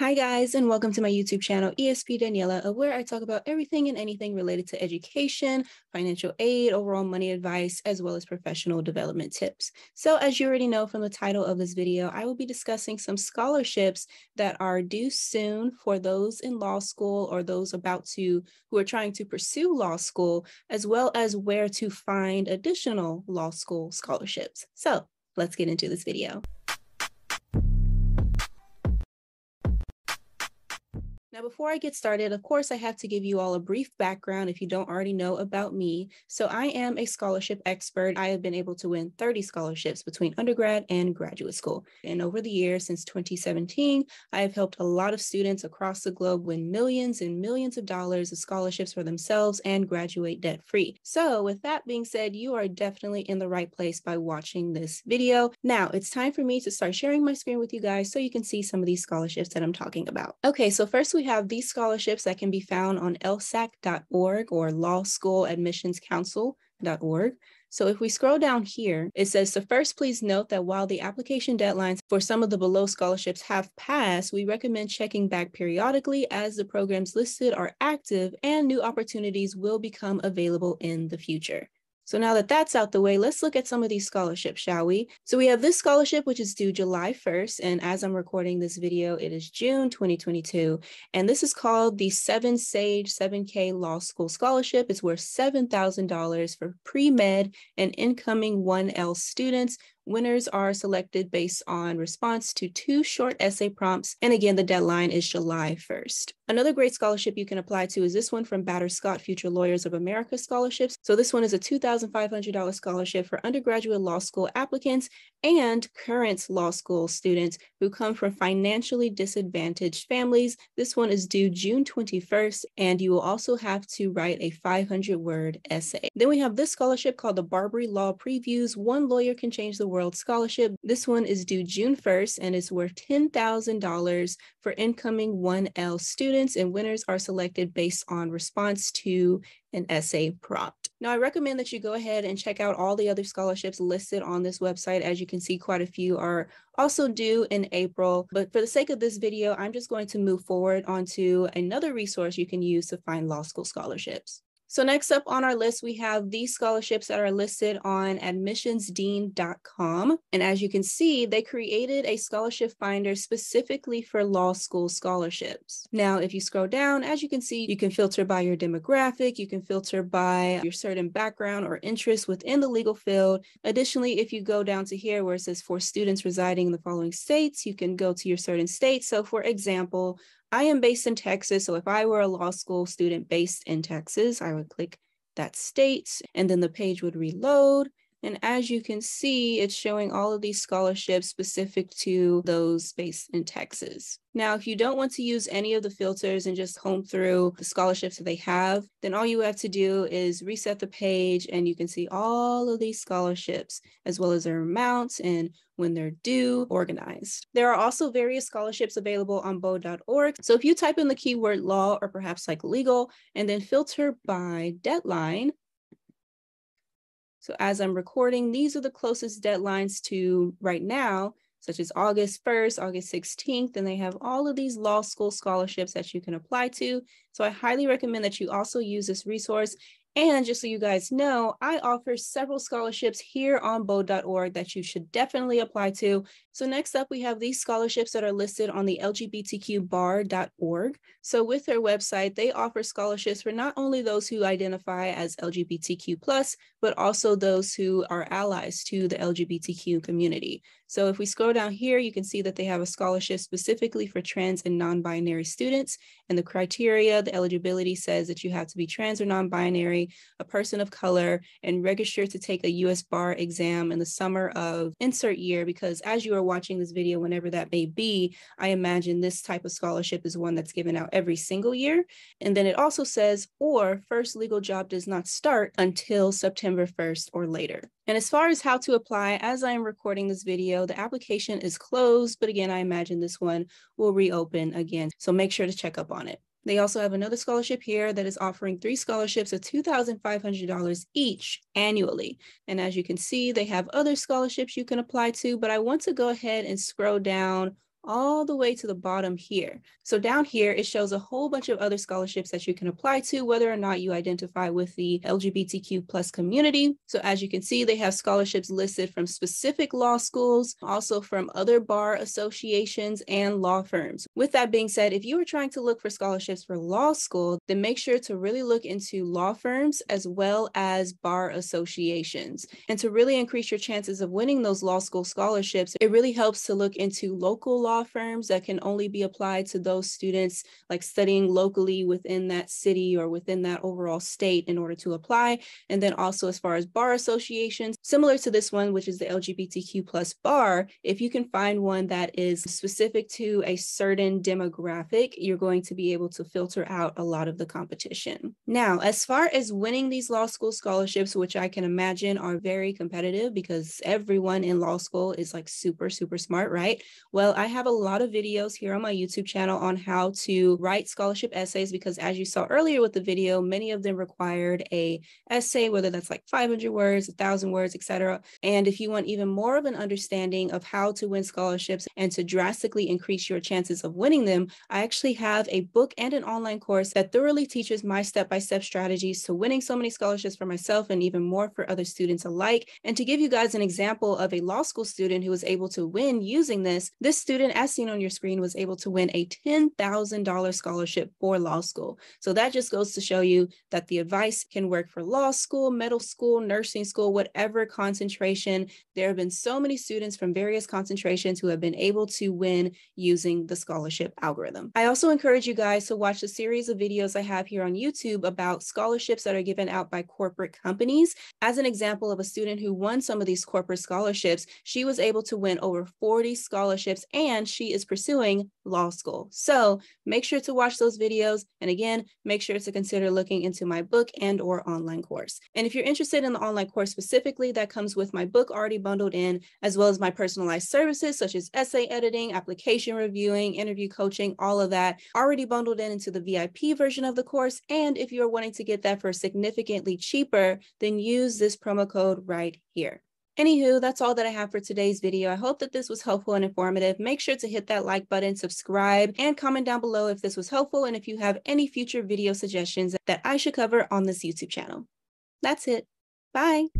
Hi guys, and welcome to my YouTube channel, ESP Daniella, uh, where I talk about everything and anything related to education, financial aid, overall money advice, as well as professional development tips. So as you already know from the title of this video, I will be discussing some scholarships that are due soon for those in law school or those about to, who are trying to pursue law school, as well as where to find additional law school scholarships. So let's get into this video. Now, before I get started, of course, I have to give you all a brief background if you don't already know about me. So, I am a scholarship expert. I have been able to win 30 scholarships between undergrad and graduate school. And over the years, since 2017, I have helped a lot of students across the globe win millions and millions of dollars of scholarships for themselves and graduate debt free. So, with that being said, you are definitely in the right place by watching this video. Now, it's time for me to start sharing my screen with you guys so you can see some of these scholarships that I'm talking about. Okay, so first we have these scholarships that can be found on lsac.org or lawschooladmissionscouncil.org. So if we scroll down here, it says, so first, please note that while the application deadlines for some of the below scholarships have passed, we recommend checking back periodically as the programs listed are active and new opportunities will become available in the future. So now that that's out the way, let's look at some of these scholarships, shall we? So we have this scholarship, which is due July 1st. And as I'm recording this video, it is June 2022. And this is called the 7Sage 7K Law School Scholarship. It's worth $7,000 for pre-med and incoming 1L students Winners are selected based on response to two short essay prompts. And again, the deadline is July 1st. Another great scholarship you can apply to is this one from Bader Scott Future Lawyers of America Scholarships. So this one is a $2,500 scholarship for undergraduate law school applicants and current law school students who come from financially disadvantaged families. This one is due June 21st, and you will also have to write a 500 word essay. Then we have this scholarship called the BARBRI Law Preview's One Lawyer Can Change the World Scholarship. This one is due June 1st and is worth $10,000 for incoming 1L students, and winners are selected based on response to an essay prompt. Now, I recommend that you go ahead and check out all the other scholarships listed on this website. As you can see, quite a few are also due in April. But for the sake of this video, I'm just going to move forward onto another resource you can use to find law school scholarships. So next up on our list, we have these scholarships that are listed on admissionsdean.com. And as you can see, they created a scholarship finder specifically for law school scholarships. Now, if you scroll down, as you can see, you can filter by your demographic, you can filter by your certain background or interest within the legal field. Additionally, if you go down to here where it says for students residing in the following states, you can go to your certain state. So for example, I am based in Texas. So if I were a law school student based in Texas, I would click that state and then the page would reload. And as you can see, it's showing all of these scholarships specific to those based in Texas. Now, if you don't want to use any of the filters and just home through the scholarships that they have, then all you have to do is reset the page and you can see all of these scholarships as well as their amounts and when they're due organized. There are also various scholarships available on bold.org. So if you type in the keyword law or perhaps like legal and then filter by deadline, so as I'm recording, these are the closest deadlines to right now, such as August 1st, August 16th, and they have all of these law school scholarships that you can apply to. So I highly recommend that you also use this resource. And just so you guys know, I offer several scholarships here on bold.org that you should definitely apply to. So next up, we have these scholarships that are listed on the LGBTQbar.org. So with their website, they offer scholarships for not only those who identify as LGBTQ+, but also those who are allies to the LGBTQ community. So if we scroll down here, you can see that they have a scholarship specifically for trans and non-binary students. And the criteria, the eligibility says that you have to be trans or a person of color, and register to take a US bar exam in the summer of insert year, because as you are watching this video, whenever that may be, I imagine this type of scholarship is one that's given out every single year. And then it also says, or first legal job does not start until September 1st or later. And as far as how to apply, as I am recording this video, the application is closed, but again, I imagine this one will reopen again. So make sure to check up on it. They also have another scholarship here that is offering three scholarships of $2,500 each annually. And as you can see, they have other scholarships you can apply to, but I want to go ahead and scroll down all the way to the bottom here. So down here, it shows a whole bunch of other scholarships that you can apply to, whether or not you identify with the LGBTQ plus community. So as you can see, they have scholarships listed from specific law schools, also from other bar associations and law firms. With that being said, if you are trying to look for scholarships for law school, then make sure to really look into law firms as well as bar associations. And to really increase your chances of winning those law school scholarships, it really helps to look into local law law firms that can only be applied to those students like studying locally within that city or within that overall state in order to apply. And then also as far as bar associations, similar to this one, which is the LGBTQ plus bar, if you can find one that is specific to a certain demographic, you're going to be able to filter out a lot of the competition. Now, as far as winning these law school scholarships, which I can imagine are very competitive because everyone in law school is like super, super smart, right? Well, I have have a lot of videos here on my YouTube channel on how to write scholarship essays because as you saw earlier with the video, many of them required a essay, whether that's like 500 words, 1,000 words, etc. And if you want even more of an understanding of how to win scholarships and to drastically increase your chances of winning them, I actually have a book and an online course that thoroughly teaches my step-by-step strategies to winning so many scholarships for myself and even more for other students alike. And to give you guys an example of a law school student who was able to win using this, this student student, as seen on your screen, was able to win a $10,000 scholarship for law school. So that just goes to show you that the advice can work for law school, medical school, nursing school, whatever concentration. There have been so many students from various concentrations who have been able to win using the scholarship algorithm. I also encourage you guys to watch the series of videos I have here on YouTube about scholarships that are given out by corporate companies. As an example of a student who won some of these corporate scholarships, she was able to win over 40 scholarships and and she is pursuing law school. So make sure to watch those videos. And again, make sure to consider looking into my book and or online course. And if you're interested in the online course specifically, that comes with my book already bundled in, as well as my personalized services such as essay editing, application reviewing, interview coaching, all of that already bundled in into the VIP version of the course. And if you're wanting to get that for significantly cheaper, then use this promo code right here. Anywho, that's all that I have for today's video. I hope that this was helpful and informative. Make sure to hit that like button, subscribe, and comment down below if this was helpful and if you have any future video suggestions that I should cover on this YouTube channel. That's it. Bye.